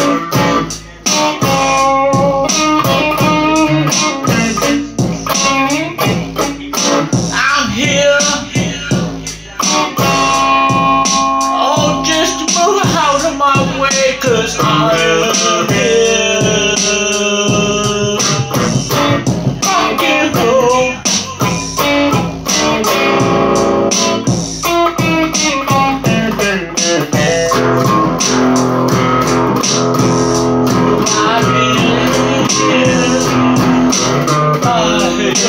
on, on.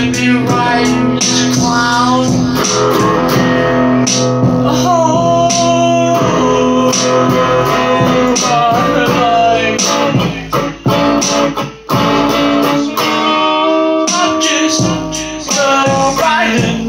riding in the clown. Oh, my life. I'm just, just riding.